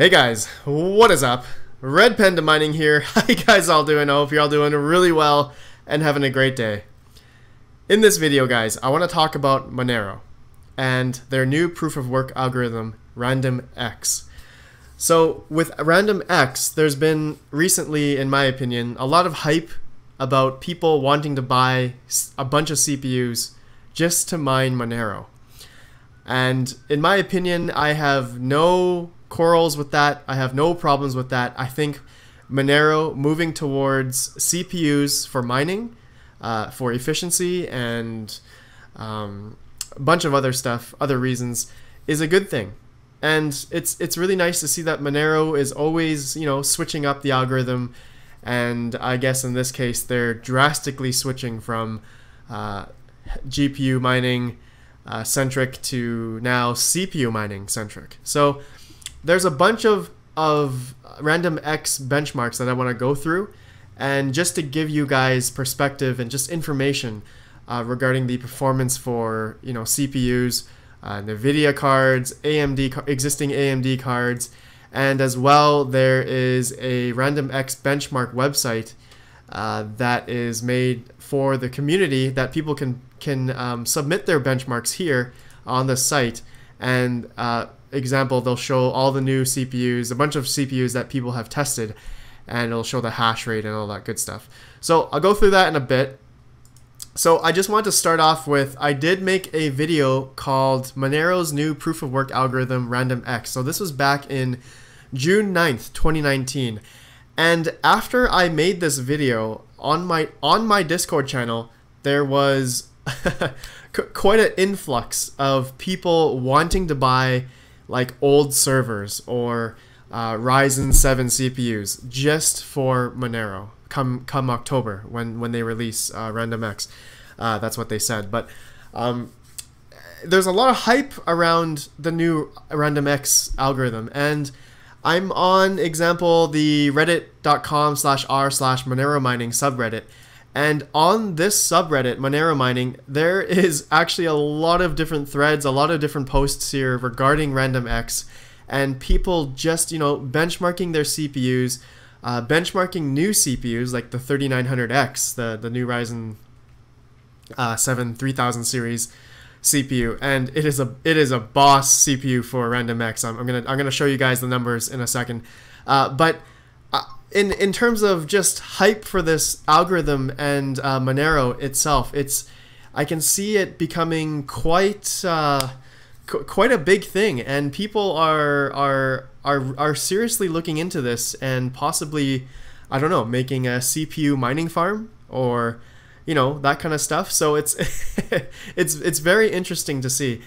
Hey guys, what is up? Red Panda Mining here. How you guys all doing? I hope you're all doing really well and having a great day. In this video, guys, I want to talk about Monero and their new proof of work algorithm, RandomX. So with RandomX, there's been recently, in my opinion, a lot of hype about people wanting to buy a bunch of CPUs just to mine Monero. And in my opinion, I have no quarrels with that. I have no problems with that. I think Monero moving towards CPUs for mining, uh, for efficiency, and um, a bunch of other stuff, other reasons, is a good thing. And it's it's really nice to see that Monero is always you know switching up the algorithm, and I guess in this case they're drastically switching from uh, GPU mining uh, centric to now CPU mining centric. So there's a bunch of of random X benchmarks that I want to go through, and just to give you guys perspective and just information uh, regarding the performance for you know CPUs, uh, NVIDIA cards, AMD existing AMD cards, and as well there is a random X benchmark website uh, that is made for the community that people can can um, submit their benchmarks here on the site. And uh, example, they'll show all the new CPUs, a bunch of CPUs that people have tested, and it'll show the hash rate and all that good stuff. So I'll go through that in a bit. So I just want to start off with, I did make a video called Monero's new proof of work algorithm RandomX. So this was back in June 9th, 2019. And after I made this video on my on my Discord channel, there was quite an influx of people wanting to buy like old servers or uh, Ryzen 7 CPUs just for Monero come come October when when they release uh, RandomX. Uh, that's what they said. But um, there's a lot of hype around the new RandomX algorithm, and I'm on example the reddit.com slash r slash Monero mining subreddit, and on this subreddit, Monero Mining, there is actually a lot of different threads, a lot of different posts here regarding RandomX, and people just, you know, benchmarking their CPUs, uh, benchmarking new CPUs like the 3900X, the, the new Ryzen uh, 7 3000 series CPU, and it is a it is a boss CPU for RandomX. I'm, I'm gonna I'm gonna show you guys the numbers in a second, uh, but in in terms of just hype for this algorithm and uh, Monero itself, it's I can see it becoming quite uh, qu- quite a big thing, and people are are are are seriously looking into this and possibly I don't know making a CPU mining farm or you know that kind of stuff. So it's it's it's very interesting to see.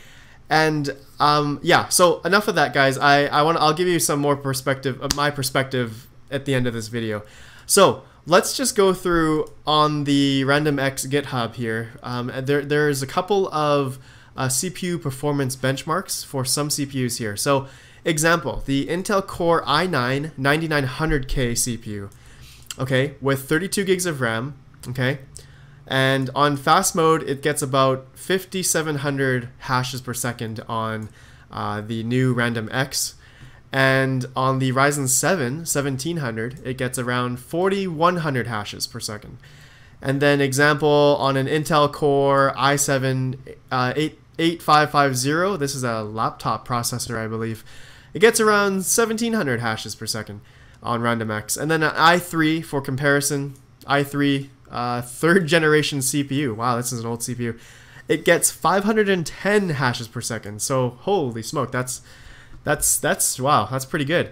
And um, yeah, so enough of that, guys. I, I want I'll give you some more perspective, of my perspective at the end of this video. So let's just go through on the RandomX GitHub here. Um, there, there's a couple of uh, CPU performance benchmarks for some CPUs here. So example, the Intel Core i9 9900K CPU, okay, with 32 gigs of RAM, okay, and on fast mode, it gets about 5,700 hashes per second on uh, the new RandomX. And on the Ryzen 7 1700, it gets around 4100 hashes per second. And then example on an Intel Core i7 uh, 8, 8550, this is a laptop processor, I believe. It gets around 1700 hashes per second on RandomX. And then an i3 for comparison, i3 uh, third generation CPU. Wow, this is an old CPU. It gets 510 hashes per second. So holy smoke, that's that's that's wow, that's pretty good.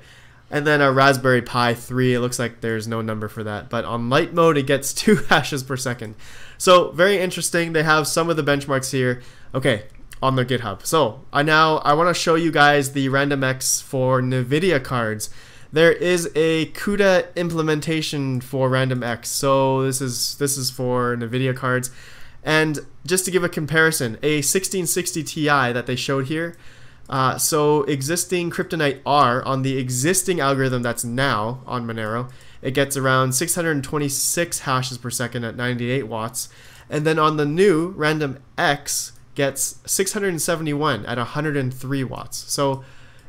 And then a Raspberry Pi 3, it looks like there's no number for that. But on light mode, it gets 2 hashes per second. So very interesting. They have some of the benchmarks here. Okay, on their GitHub. So I now I want to show you guys the RandomX for NVIDIA cards. There is a CUDA implementation for RandomX. So this is this is for NVIDIA cards. And just to give a comparison, a 1660 Ti that they showed here uh, so existing CryptoNight R on the existing algorithm that's now on Monero, it gets around 626 hashes per second at 98 watts. And then on the new Random X gets 671 at 103 watts. So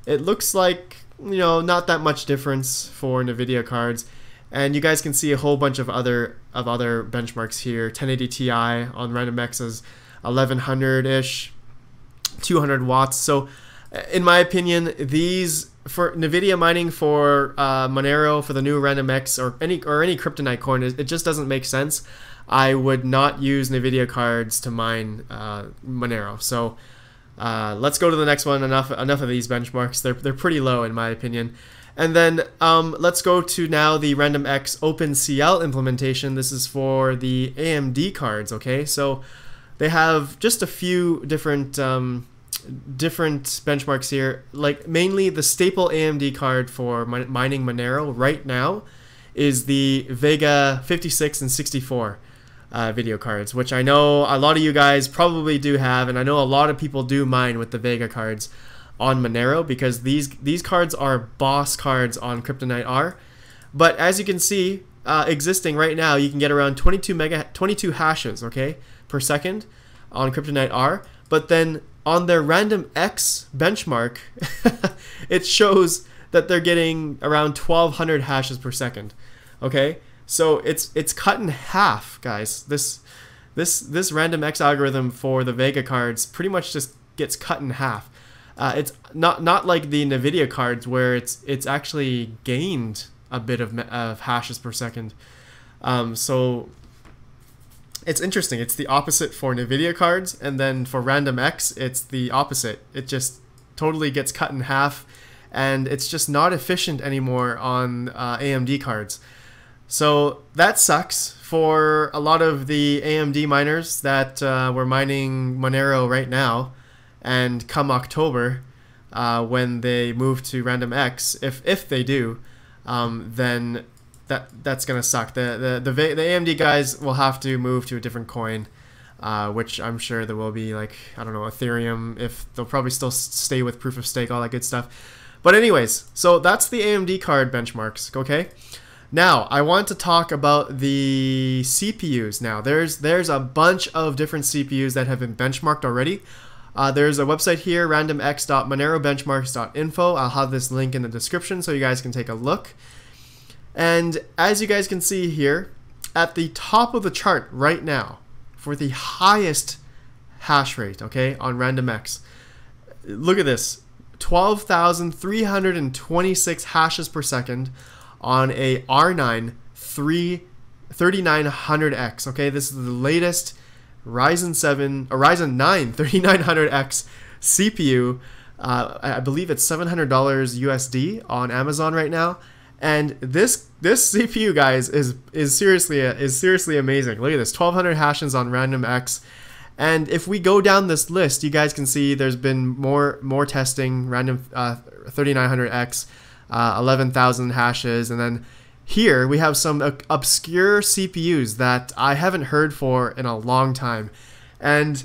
it looks like you know, not that much difference for NVIDIA cards. And you guys can see a whole bunch of other of other benchmarks here. 1080 Ti on random X is 1100-ish, 200 watts. So uh, in my opinion, these for NVIDIA mining for uh, Monero for the new RandomX or any or any CryptoNight coin, it just doesn't make sense. I would not use NVIDIA cards to mine uh, Monero. So uh, let's go to the next one. Enough enough of these benchmarks. They're, they're pretty low in my opinion. And then um, let's go to now the RandomX OpenCL implementation. This is for the AMD cards, okay? So they have just a few different um, different benchmarks here. Like mainly the staple AMD card for mining Monero right now is the Vega 56 and 64 uh, video cards, which I know a lot of you guys probably do have, and I know a lot of people do mine with the Vega cards on Monero because these these cards are boss cards on CryptoNight R. But as you can see, uh, existing right now, you can get around 22 mega 22 hashes, okay, per second on CryptoNight R. But then on their random X benchmark, it shows that they're getting around 1200 hashes per second. Okay, so it's it's cut in half, guys. This this this random X algorithm for the Vega cards pretty much just gets cut in half. Uh, it's not not like the Nvidia cards where it's it's actually gained a bit of, of hashes per second. Um, so it's interesting. It's the opposite for Nvidia cards, and then for Random X, it's the opposite. It just totally gets cut in half, and it's just not efficient anymore on uh, AMD cards. So that sucks for a lot of the AMD miners that uh, were mining Monero right now, and come October, uh, when they move to Random X, if if they do, um, then that that's gonna suck. The the the, the AMD guys will have to move to a different coin, uh, which I'm sure there will be like I don't know Ethereum. If they'll probably still stay with proof of stake, all that good stuff. But anyways, so that's the AMD card benchmarks. Okay. Now I want to talk about the CPUs. Now there's there's a bunch of different CPUs that have been benchmarked already. Uh, there's a website here, randomx.monerobenchmarks.info. I'll have this link in the description so you guys can take a look. And as you guys can see here, at the top of the chart right now, for the highest hash rate, okay, on RandomX, look at this 12,326 hashes per second on a R9 3 3900X. Okay, this is the latest Ryzen 7 or Ryzen 9 3900X CPU. Uh, I believe it's $700 USD on Amazon right now. And this this CPU, guys, is is seriously is seriously amazing. Look at this, 1200 hashes on Random X. And if we go down this list, you guys can see there's been more more testing, random uh, 3900X, uh, 11,000 hashes, and then here we have some obscure CPUs that I haven't heard for in a long time, and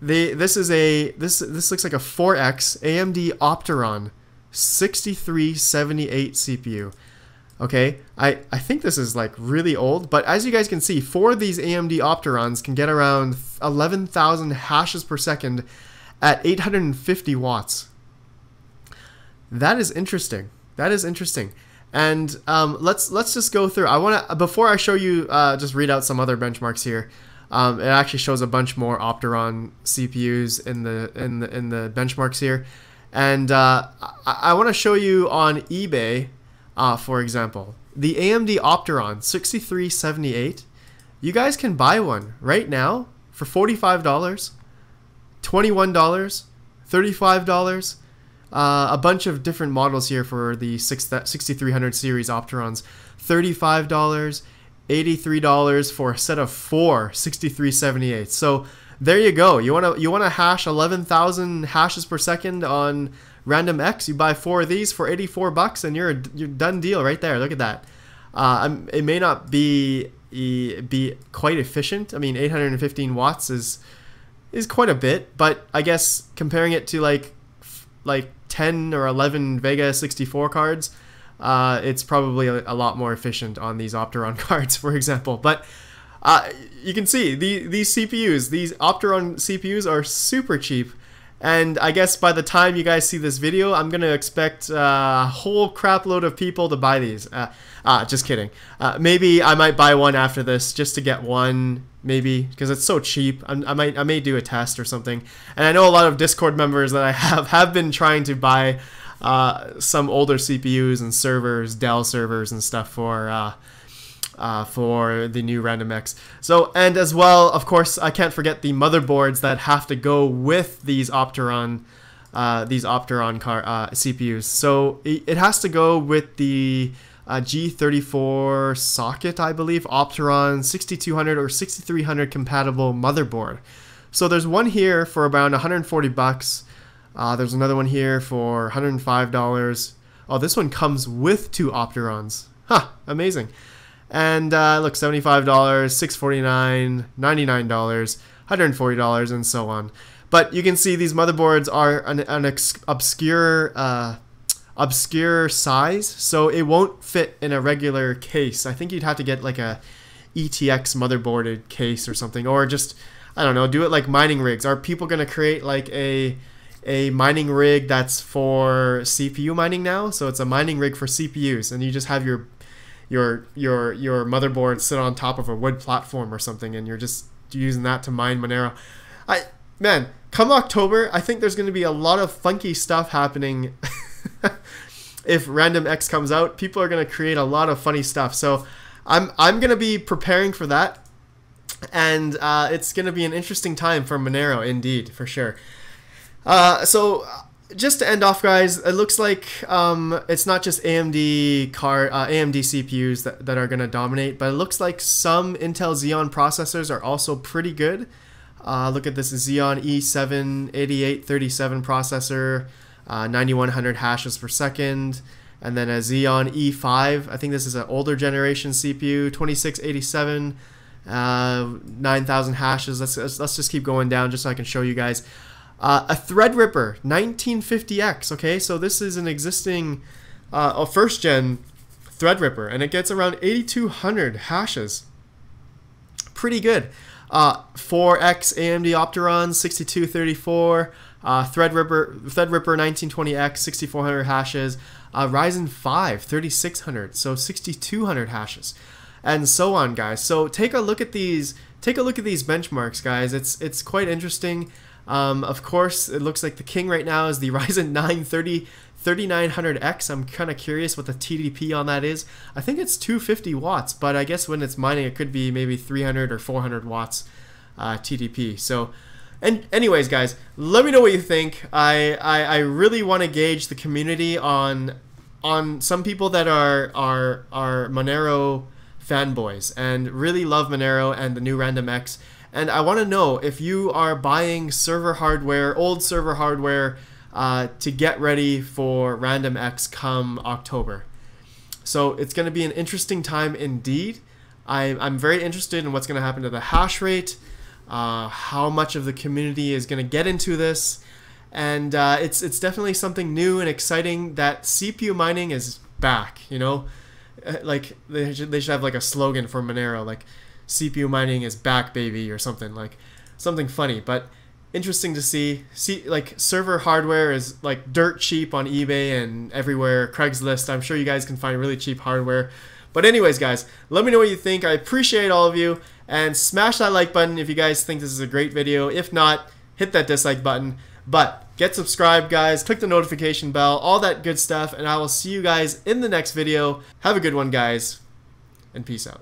they this is a this this looks like a 4X AMD Opteron 6378 CPU. Okay, I, I think this is like really old, but as you guys can see, four of these AMD Opterons can get around 11,000 hashes per second at 850 watts. That is interesting. That is interesting. And um, let's let's just go through. I want to before I show you, uh, just read out some other benchmarks here. Um, it actually shows a bunch more Opteron CPUs in the in the in the benchmarks here. And uh, I, I want to show you on eBay, uh, for example, the AMD Opteron 6378. You guys can buy one right now for $45, $21, $35. Uh, a bunch of different models here for the 6300 series Opterons. $35, $83 for a set of four 6378. So there you go. You want to you want to hash 11,000 hashes per second on random X. You buy four of these for 84 bucks, and you're you're done deal right there. Look at that. Uh, it may not be be quite efficient. I mean, 815 watts is is quite a bit, but I guess comparing it to like like 10 or 11 Vega 64 cards, uh, it's probably a, a, lot more efficient on these Opteron cards, for example. But uh, you can see the, these CPUs, these Opteron CPUs are super cheap And I guess by the time you guys see this video, I'm gonna expect uh, a whole crap load of people to buy these. Uh, ah, just kidding. Uh, maybe I might buy one after this just to get one, maybe because it's so cheap. I'm, i might I may do a test or something. And I know a lot of Discord members that I have have been trying to buy uh, some older CPUs and servers, Dell servers and stuff for. Uh, for the new Random X. So, and as well, of course, I can't forget the motherboards that have to go with these Opteron, uh, these Opteron car uh, CPUs. So it, has to go with the uh, G34 socket, I believe, Opteron 6200 or 6300 compatible motherboard. So there's one here for around 140 bucks. Uh, there's another one here for 105 dollars. Oh, this one comes with two Opterons. Huh, amazing. And uh, look, $75, $649, $99, $140, and so on. But you can see these motherboards are an, an obscure uh, obscure size, so it won't fit in a regular case. I think you'd have to get like a ETX motherboarded case or something, or just I don't know, do it like mining rigs. Are people gonna create like a a mining rig that's for CPU mining now? So it's a mining rig for CPUs, and you just have your your your your motherboard sit on top of a wood platform or something, and you're just using that to mine Monero. I man, come October, I think there's going to be a lot of funky stuff happening. if Random X comes out, people are going to create a lot of funny stuff. So I'm I'm going to be preparing for that, and uh, it's going to be an interesting time for Monero, indeed, for sure. Uh, so just to end off, guys, it looks like um, it's not just AMD car uh, AMD CPUs that, that are going to dominate, but it looks like some Intel Xeon processors are also pretty good. Uh, look at this Xeon E7 8837 processor, uh, 9100 hashes per second, and then a Xeon E5. I think this is an older generation CPU, 2687, uh, 9000 hashes. Let's, let's just keep going down just so I can show you guys. Uh, a Threadripper 1950X. Okay, so this is an existing, uh, a first gen Threadripper, and it gets around 8200 hashes. Pretty good. Uh, 4X AMD Opteron 6234. Uh, Threadripper, Threadripper 1920X 6400 hashes. Uh, Ryzen 5 3600, so 6200 hashes, and so on, guys. So take a look at these. Take a look at these benchmarks, guys. It's it's quite interesting. Um, of course, it looks like the king right now is the Ryzen 9 30 3900X. I'm kind of curious what the TDP on that is. I think it's 250 watts, but I guess when it's mining, it could be maybe 300 or 400 watts uh, TDP. So, and anyways, guys, let me know what you think. I I, I really want to gauge the community on on some people that are are are Monero fanboys and really love Monero and the new Random X and I want to know if you are buying server hardware, old server hardware, uh, to get ready for Random X come October. So it's going to be an interesting time indeed. I, I'm very interested in what's going to happen to the hash rate, uh, how much of the community is going to get into this, and uh, it's it's definitely something new and exciting that CPU mining is back. You know, uh, like they should, they should have like a slogan for Monero, like CPU mining is back, baby, or something like something funny, but interesting to see. See, like server hardware is like dirt cheap on eBay and everywhere. Craigslist. I'm sure you guys can find really cheap hardware. But anyways, guys, let me know what you think. I appreciate all of you, and smash that like button if you guys think this is a great video. If not, hit that dislike button. But get subscribed, guys. Click the notification bell, all that good stuff, and I will see you guys in the next video. Have a good one, guys, and peace out.